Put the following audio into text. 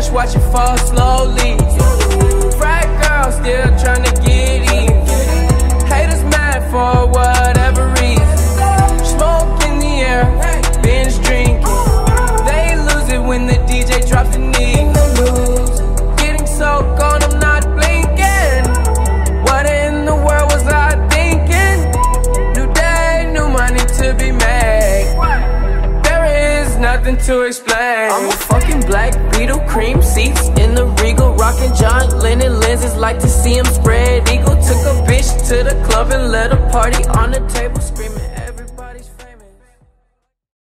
cash, watch it fall slowly. Frat girl still trying to get in. Haters mad for whatever reason. Smoke in the air, binge drinking. They lose it when the DJ drops the nothing to explain. I'm a fucking black beetle, cream seats in the regal, rocking John Lennon lenses. Like to see him spread eagle. Took a bitch to the club and let a party on the table, screaming.